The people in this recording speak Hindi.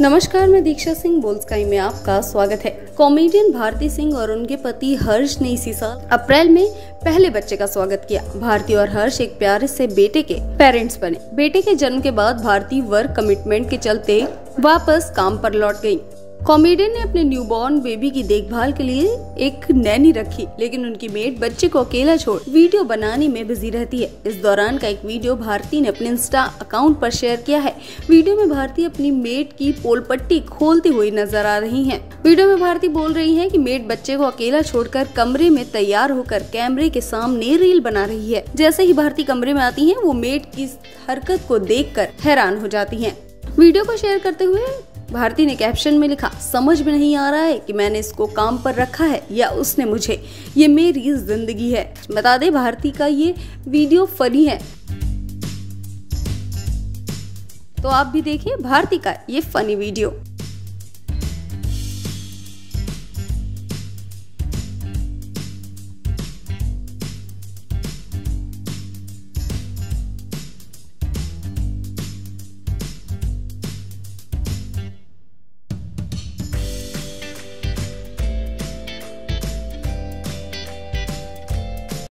नमस्कार, मैं दीक्षा सिंह बोल्सकाई में आपका स्वागत है। कॉमेडियन भारती सिंह और उनके पति हर्ष ने इसी साल अप्रैल में पहले बच्चे का स्वागत किया। भारती और हर्ष एक प्यारे से बेटे के पेरेंट्स बने। बेटे के जन्म के बाद भारती वर्क कमिटमेंट के चलते वापस काम पर लौट गई कॉमेडियन ने अपने न्यूबॉर्न बेबी की देखभाल के लिए एक नैनी रखी, लेकिन उनकी मेट बच्चे को अकेला छोड़ वीडियो बनाने में बिज़ी रहती है। इस दौरान का एक वीडियो भारती ने अपने इंस्टा अकाउंट पर शेयर किया है। वीडियो में भारती अपनी मेट की पोल पट्टी खोलती हुई नज़र आ रही है। वीडियो में भारती बोल रही है की मेट बच्चे को अकेला छोड़कर कमरे में तैयार होकर कैमरे के सामने रील बना रही है। जैसे ही भारती कमरे में आती है, वो मेट की हरकत को देख हैरान हो जाती है। वीडियो को शेयर करते हुए भारती ने कैप्शन में लिखा, समझ में नहीं आ रहा है कि मैंने इसको काम पर रखा है या उसने मुझे। ये मेरी ज़िंदगी है। बता दे, भारती का ये वीडियो फनी है। तो आप भी देखिए भारती का ये फनी वीडियो।